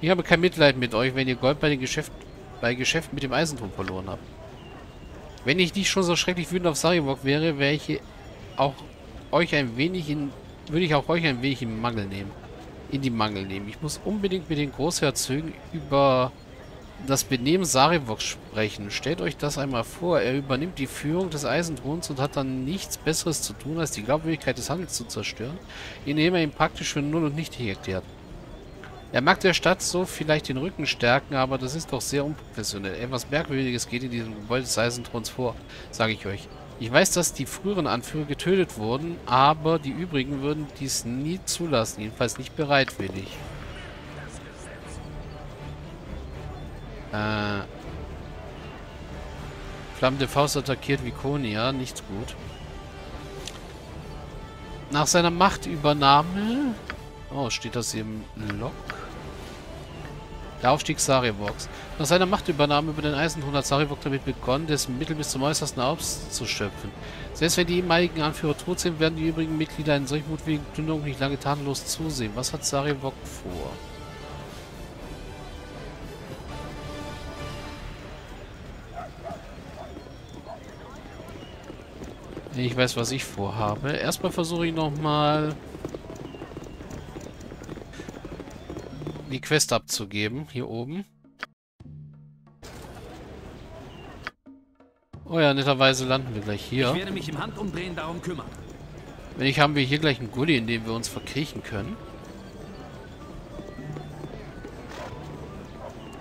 Ich habe kein Mitleid mit euch, wenn ihr Gold bei den Geschäft, bei Geschäften mit dem Eisenturm verloren habt. Wenn ich nicht schon so schrecklich wütend auf Saribok wäre, wäre ich auch euch ein wenig in, würde ich auch euch ein wenig im Mangel nehmen. In die Mangel nehmen. Ich muss unbedingt mit den Großherzögen über das Benehmen Sarivoks sprechen. Stellt euch das einmal vor. Er übernimmt die Führung des Eisenthrons und hat dann nichts Besseres zu tun, als die Glaubwürdigkeit des Handels zu zerstören, indem er ihn praktisch für null und nichtig erklärt. Er mag der Stadt so vielleicht den Rücken stärken, aber das ist doch sehr unprofessionell. Etwas Merkwürdiges geht in diesem Gebäude des Eisenthrons vor, sage ich euch. Ich weiß, dass die früheren Anführer getötet wurden, aber die übrigen würden dies nie zulassen, jedenfalls nicht bereitwillig. Äh, Flammende Faust attackiert Vikonia, nicht gut. Nach seiner Machtübernahme... Oh, steht das hier im Log? Der Aufstieg Sarivox. Nach seiner Machtübernahme über den Eisenthron hat Sarivok damit begonnen, dessen Mittel bis zum äußersten auszuschöpfen. Selbst wenn die ehemaligen Anführer tot sind, werden die übrigen Mitglieder in solch mutwilligen Plünderungen nicht lange tatenlos zusehen. Was hat Sarivok vor? Ich weiß, was ich vorhabe. Erstmal versuche ich nochmal die Quest abzugeben. Hier oben. Oh ja, netterweise landen wir gleich hier. Ich werde mich im Handumdrehen darum kümmern. Wenn nicht, haben wir hier gleich einen Gully, in dem wir uns verkriechen können.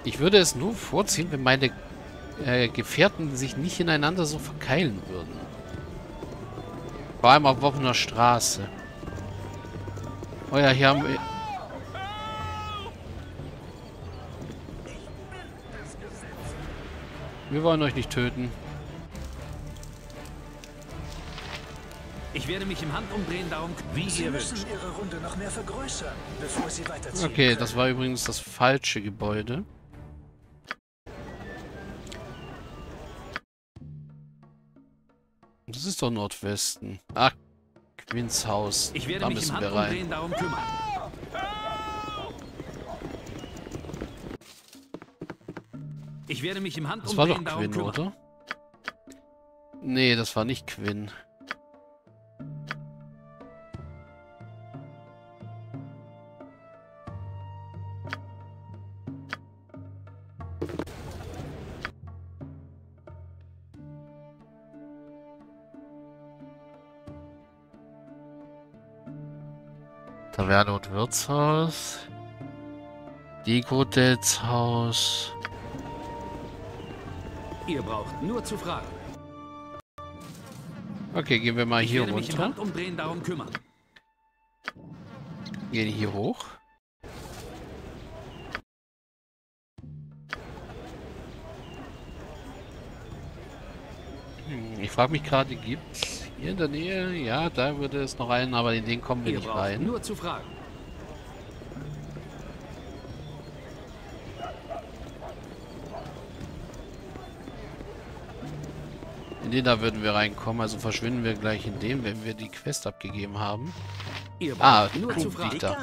Ich würde es nur vorziehen, wenn meine äh, Gefährten sich nicht ineinander so verkeilen würden. Vor allem auf offener Straße. Oh ja, hier haben wir... Wir wollen euch nicht töten. Ich werde mich im Handumdrehen darum, wie Sie ihr müssen wünscht. Ihre Runde noch mehr vergrößern, bevor Sie weiterziehen Okay, können. das war übrigens das falsche Gebäude. Das ist doch Nordwesten. Ach, Quins Haus. Ich werde da mich müssen wir rein. Darum kümmern. Ich werde mich im Handumdrehen Das war doch Quinn, oder? Nee, das war nicht Quinn. Taverne und Wirtshaus. Dekodets Haus. Ihr braucht nur zu fragen. Okay, gehen wir mal ich hier runter. Mich im Handumdrehen darum kümmern. Gehen hier hoch. Hm, ich frage mich gerade, gibt's hier in der Nähe? Ja, da würde es noch einen, aber in den kommen wir Ihr nicht rein. Nur zu fragen. Den da würden wir reinkommen, also verschwinden wir gleich in dem, wenn wir die Quest abgegeben haben. ah, nur zu fragen. Da.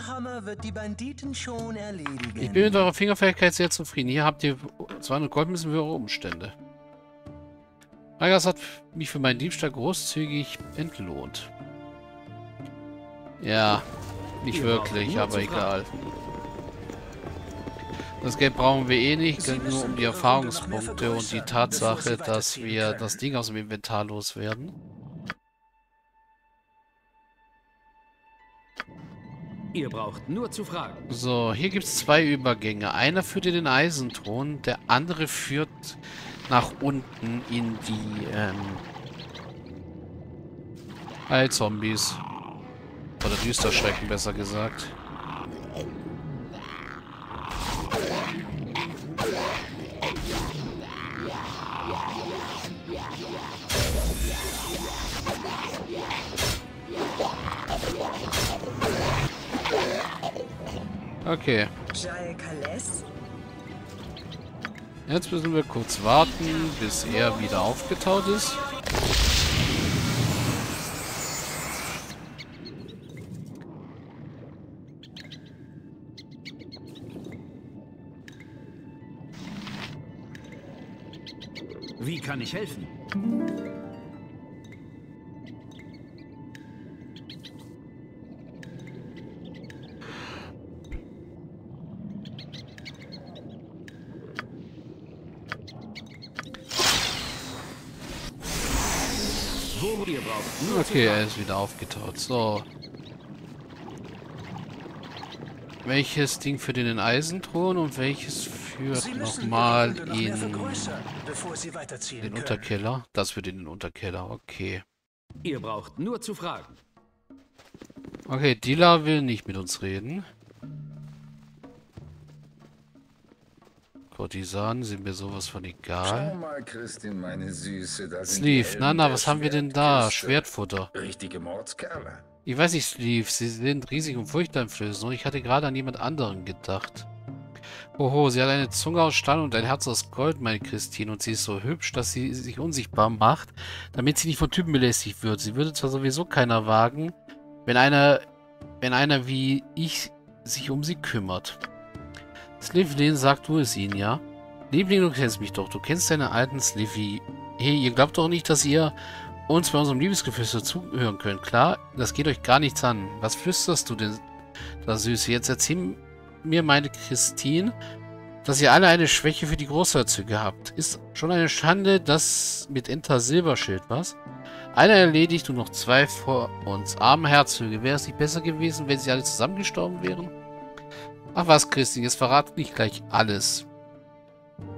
Ich bin mit eurer Fingerfertigkeit sehr zufrieden. Hier habt ihr 200 Gold müssen für eure Umstände. Ragas hat mich für meinen Diebstahl großzügig entlohnt. Ja, nicht wirklich, aber egal. Das Geld brauchen wir eh nicht, geht nur um die Erfahrungspunkte und die Tatsache, dass wir das Ding aus dem Inventar loswerden. Ihr braucht nur zu fragen. So, hier gibt es zwei Übergänge. Einer führt in den Eisenthron, der andere führt nach unten in die ähm, Heilzombies. Oder Düsterschrecken, besser gesagt. Okay. Jetzt müssen wir kurz warten, bis er wieder aufgetaut ist. Wie kann ich helfen? Okay, er ist wieder aufgetaut. So. Welches Ding für den Eisenthron und welches führt nochmal in den Unterkeller? Das für den Unterkeller, okay. Ihr braucht nur zu fragen. Okay, Dila will nicht mit uns reden. Kurtisanen sind mir sowas von egal. Schau mal, Christin, meine Süße. Sleeve, na was haben wir denn da? Schwertfutter. Richtige Mordskerle. Ich weiß nicht, Sleeve, sie sind riesig und furchteinflößend und ich hatte gerade an jemand anderen gedacht. Oho, sie hat eine Zunge aus Stahl und ein Herz aus Gold, meine Christine, und sie ist so hübsch, dass sie sich unsichtbar macht, damit sie nicht von Typen belästigt wird. Sie würde zwar sowieso keiner wagen, wenn einer, wenn einer wie ich sich um sie kümmert. Slivlin, sag du es ihnen, ja? Liebling, du kennst mich doch. Du kennst deine alten Slivy. Hey, ihr glaubt doch nicht, dass ihr uns bei unserem Liebesgeflüster zuhören könnt. Klar, das geht euch gar nichts an. Was flüsterst du denn da, Süße? Jetzt erzähl mir, meine Christine, dass ihr alle eine Schwäche für die Großherzöge habt. Ist schon eine Schande, das mit Enter Silberschild, was? Einer erledigt und noch zwei vor uns. Arme Herzöge. Wäre es nicht besser gewesen, wenn sie alle zusammen gestorben wären? Ach was, Christine, jetzt verrat nicht gleich alles.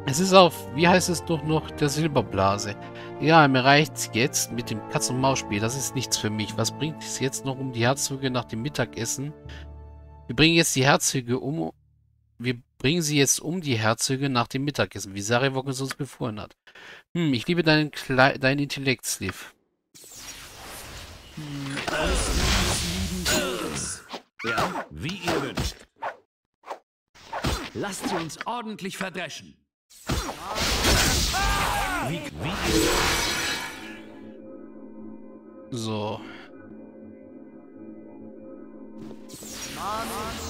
Es ist auf, wie heißt es doch noch, der Silberblase. Ja, mir reicht's jetzt mit dem Katz-und-Maus-Spiel. Das ist nichts für mich. Was bringt es jetzt noch um die Herzöge nach dem Mittagessen? Wir bringen jetzt die Herzöge um. Wir bringen sie jetzt um die Herzöge nach dem Mittagessen, wie Sarevok es uns befohlen hat. Hm, ich liebe deinen, Kle deinen Intellekt, Sleeve. Ja, wie ihr wünscht. Lasst sie uns ordentlich verdreschen. Wie, wie So.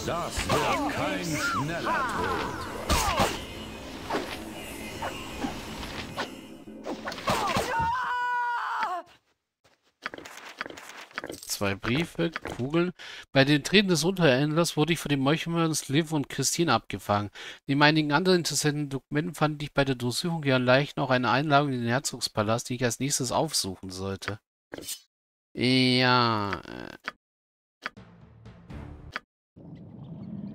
Das wird kein schneller Tod. Zwei Briefe, Kugeln. Bei den Treten des Unterhändlers wurde ich von den Meuchelmännern Liv und Christine abgefangen. Neben einigen anderen interessanten Dokumenten fand ich bei der Durchsuchung ihrer Leichen auch eine Einladung in den Herzogspalast, die ich als nächstes aufsuchen sollte. Ja. äh,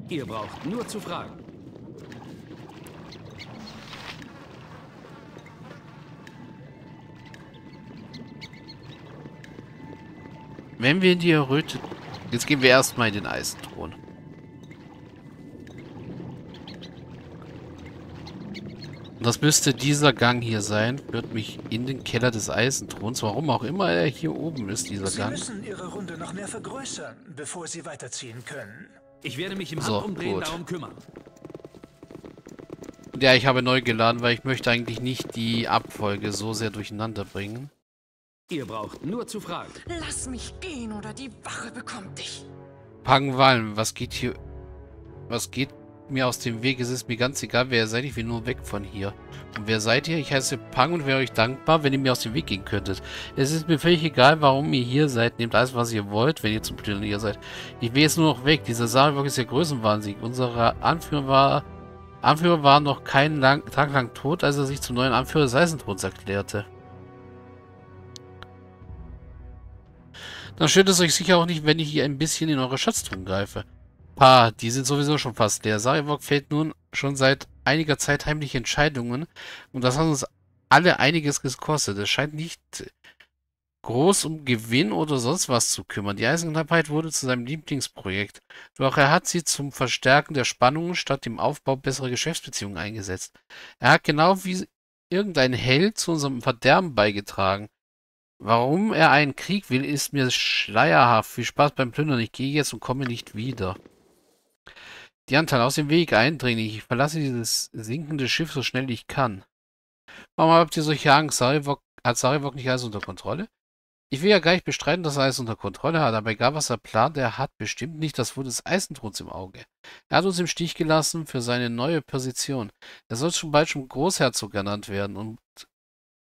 Ihr braucht nur zu fragen. Wenn wir in die Erröte... Jetzt gehen wir erstmal in den Eisenthron. Das müsste dieser Gang hier sein. Führt mich in den Keller des Eisenthrons. Warum auch immer er hier oben ist, dieser Sie Gang. müssen Ihre Runde noch mehr vergrößern, bevor Sie weiterziehen können. Ich werde mich im So, Handumdrehen gut. darum kümmern. Ja, ich habe neu geladen, weil ich möchte eigentlich nicht die Abfolge so sehr durcheinander bringen. Ihr braucht nur zu fragen. Lass mich gehen oder die Wache bekommt dich. Pangwalm, was geht hier... Was geht mir aus dem Weg? Es ist mir ganz egal, wer ihr seid. Ich will nur weg von hier. Und wer seid ihr? Ich heiße Pang und wäre euch dankbar, wenn ihr mir aus dem Weg gehen könntet. Es ist mir völlig egal, warum ihr hier seid. Nehmt alles, was ihr wollt, wenn ihr zum hier seid. Ich will jetzt nur noch weg. Dieser Saalburg ist ja Größenwahnsinnig. Unser Anführer war... Anführer war noch keinen lang, Tag lang tot, als er sich zum neuen Anführer des Eisenthrons erklärte. Dann stört es euch sicher auch nicht, wenn ich hier ein bisschen in eure Schatztruhen greife. Pah, die sind sowieso schon fast leer. Sarivok fällt nun schon seit einiger Zeit heimliche Entscheidungen und das hat uns alle einiges gekostet. Es scheint nicht groß um Gewinn oder sonst was zu kümmern. Die Eisenknappheit wurde zu seinem Lieblingsprojekt. Doch er hat sie zum Verstärken der Spannungen statt dem Aufbau besserer Geschäftsbeziehungen eingesetzt. Er hat genau wie irgendein Held zu unserem Verderben beigetragen. Warum er einen Krieg will, ist mir schleierhaft. Viel Spaß beim Plündern. Ich gehe jetzt und komme nicht wieder. Die Anteil aus dem Weg eindringlich. Ich verlasse dieses sinkende Schiff so schnell ich kann. Warum habt ihr solche Angst? Sarivok, hat Sarivok nicht alles unter Kontrolle? Ich will ja gar nicht bestreiten, dass er alles unter Kontrolle hat, aber egal was er plant, er hat bestimmt nicht das Wohl des Eisenthrons im Auge. Er hat uns im Stich gelassen für seine neue Position. Er soll schon bald zum Großherzog ernannt werden und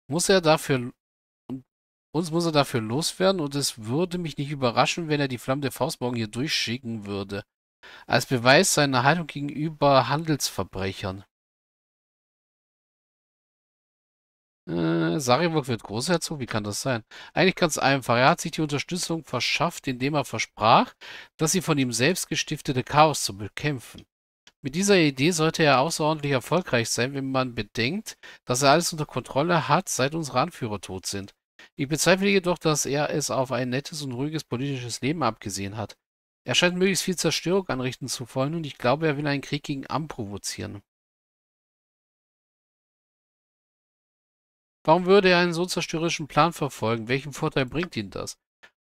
muss er dafür uns muss er dafür loswerden und es würde mich nicht überraschen, wenn er die flammende Faust morgen hier durchschicken würde. Als Beweis seiner Haltung gegenüber Handelsverbrechern. Äh, Saribok wird Großherzog? Wie kann das sein? Eigentlich ganz einfach. Er hat sich die Unterstützung verschafft, indem er versprach, das sie von ihm selbst gestiftete Chaos zu bekämpfen. Mit dieser Idee sollte er außerordentlich erfolgreich sein, wenn man bedenkt, dass er alles unter Kontrolle hat, seit unsere Anführer tot sind. Ich bezweifle jedoch, dass er es auf ein nettes und ruhiges politisches Leben abgesehen hat. Er scheint möglichst viel Zerstörung anrichten zu wollen und ich glaube, er will einen Krieg gegen Am provozieren. Warum würde er einen so zerstörerischen Plan verfolgen? Welchen Vorteil bringt ihn das?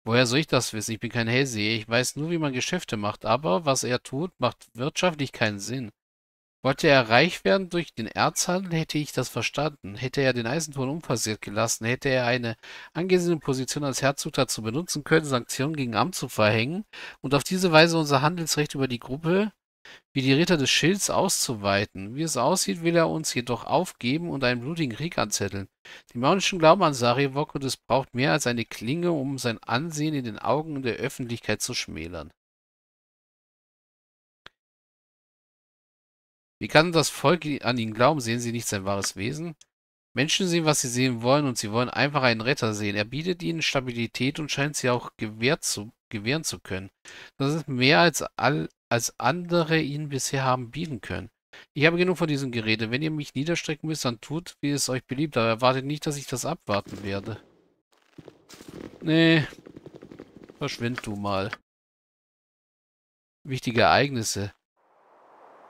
Woher soll ich das wissen? Ich bin kein Hellseher. Ich weiß nur, wie man Geschäfte macht. Aber was er tut, macht wirtschaftlich keinen Sinn. Wollte er reich werden durch den Erzhandel, hätte ich das verstanden. Hätte er den Eisenton unversehrt gelassen, hätte er eine angesehene Position als Herzog dazu benutzen können, Sanktionen gegen Amt zu verhängen und auf diese Weise unser Handelsrecht über die Gruppe wie die Ritter des Schilds auszuweiten. Wie es aussieht, will er uns jedoch aufgeben und einen blutigen Krieg anzetteln. Die Maunischen glauben an Sarevok und es braucht mehr als eine Klinge, um sein Ansehen in den Augen der Öffentlichkeit zu schmälern. Wie kann das Volk an ihn glauben? Sehen sie nicht sein wahres Wesen? Menschen sehen, was sie sehen wollen, und sie wollen einfach einen Retter sehen. Er bietet ihnen Stabilität und scheint sie auch gewährt zu, gewähren zu können. Das ist mehr als all, als andere ihnen bisher haben bieten können. Ich habe genug von diesem Gerede. Wenn ihr mich niederstrecken müsst, dann tut, wie es euch beliebt, aber erwartet nicht, dass ich das abwarten werde. Nee. Verschwind du mal. Wichtige Ereignisse.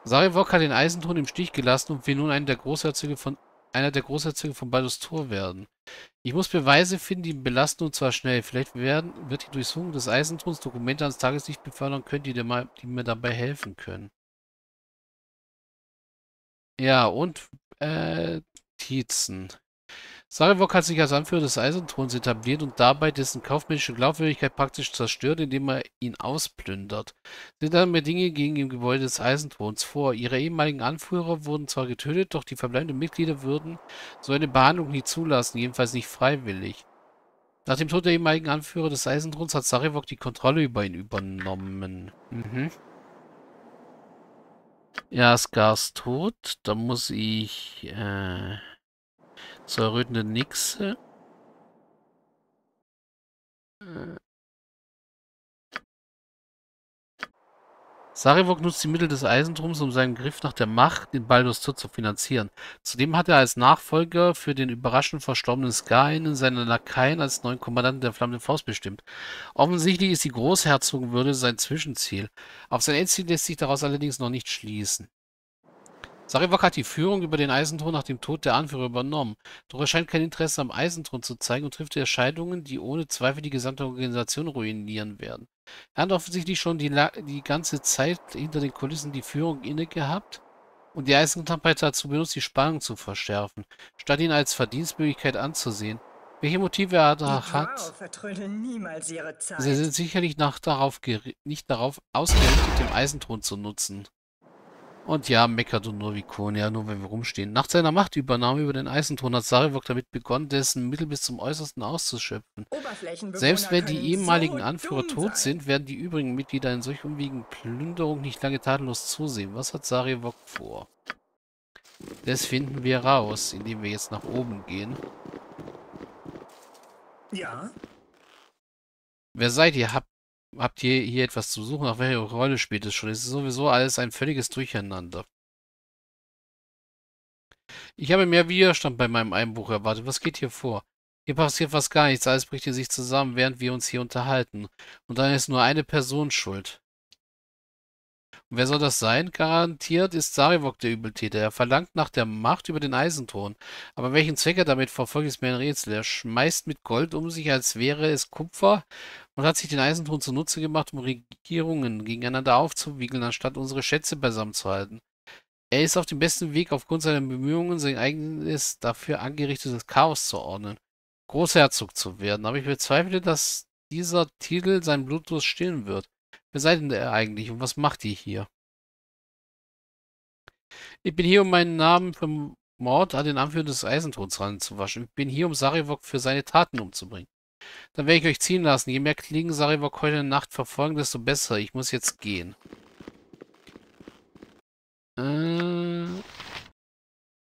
Sarivok hat den Eisenthron im Stich gelassen und will nun einer der Großherzöge von, einer der Großherzöge von Baldur's Tor werden. Ich muss Beweise finden, die ihn belasten und zwar schnell. Vielleicht werden, wird die Durchsuchung des Eisenthrons Dokumente ans Tageslicht befördern können, die, mal, die mir dabei helfen können. Ja, und äh, Tizen. Sarevok hat sich als Anführer des Eisenthrons etabliert und dabei dessen kaufmännische Glaubwürdigkeit praktisch zerstört, indem er ihn ausplündert. Sind dann mehr Dinge gegen im Gebäude des Eisenthrons vor. Ihre ehemaligen Anführer wurden zwar getötet, doch die verbleibenden Mitglieder würden so eine Behandlung nie zulassen, jedenfalls nicht freiwillig. Nach dem Tod der ehemaligen Anführer des Eisenthrons hat Sarevok die Kontrolle über ihn übernommen. Mhm. Ja, Skars tot. Da muss ich... Äh Zerrüttende Nixe. Äh. Sarivok nutzt die Mittel des Eisenthrums, um seinen Griff nach der Macht in Baldur's Tor zu finanzieren. Zudem hat er als Nachfolger für den überraschend verstorbenen Skain in Lakaien als neuen Kommandanten der Flammenden Faust bestimmt. Offensichtlich ist die Großherzogenwürde sein Zwischenziel. Auf sein Endziel lässt sich daraus allerdings noch nicht schließen. Sarivok hat die Führung über den Eisenthron nach dem Tod der Anführer übernommen, doch er scheint kein Interesse am Eisenthron zu zeigen und trifft Entscheidungen, die ohne Zweifel die gesamte Organisation ruinieren werden. Er hat offensichtlich schon die, die ganze Zeit hinter den Kulissen die Führung inne gehabt und die Eisenkampagne dazu benutzt, die Spannung zu verschärfen, statt ihn als Verdienstmöglichkeit anzusehen. Welche Motive er da hat, sie sind sicherlich nach darauf nicht darauf ausgerichtet, den Eisenthron zu nutzen. Und ja, meckert und nur wie Kohn, ja, nur wenn wir rumstehen. Nach seiner Machtübernahme über den Eisenthron hat Sarivok damit begonnen, dessen Mittel bis zum Äußersten auszuschöpfen. Selbst wenn die ehemaligen so Anführer tot sind, werden die übrigen Mitglieder in solch umwiegenden Plünderung nicht lange tatenlos zusehen. Was hat Sarivok vor? Das finden wir raus, indem wir jetzt nach oben gehen. Ja? Wer seid ihr? Habt habt ihr hier etwas zu suchen? Auf welche Rolle spielt es schon? Es ist sowieso alles ein völliges Durcheinander. Ich habe mehr Widerstand bei meinem Einbruch erwartet. Was geht hier vor? Hier passiert fast gar nichts. Alles bricht in sich zusammen, während wir uns hier unterhalten. Und dann ist nur eine Person schuld. Und wer soll das sein? Garantiert ist Sarivok der Übeltäter. Er verlangt nach der Macht über den Eisenthron. Aber welchen Zweck er damit verfolgt, ist mir ein Rätsel. Er schmeißt mit Gold um sich, als wäre es Kupfer und hat sich den Eisenthron zunutze gemacht, um Regierungen gegeneinander aufzuwiegeln, anstatt unsere Schätze beisammen zu halten. Er ist auf dem besten Weg, aufgrund seiner Bemühungen, sein eigenes, dafür angerichtetes Chaos zu ordnen. Großherzog zu werden. Aber ich bezweifle, dass dieser Titel sein Blutdurst stillen wird. Wer seid denn ihr eigentlich und was macht ihr hier? Ich bin hier, um meinen Namen vom Mord an den Anführer des Eisentons ranzuwaschen. Ich bin hier, um Sarivok für seine Taten umzubringen. Dann werde ich euch ziehen lassen. Je mehr Klingen Sarivok heute Nacht verfolgen, desto besser. Ich muss jetzt gehen. Äh,